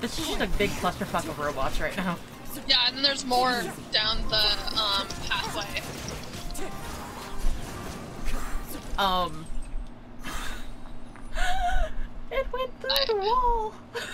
This is just a big clusterfuck of robots right now. Yeah, and then there's more down the um, pathway. Um. it went through I... the wall.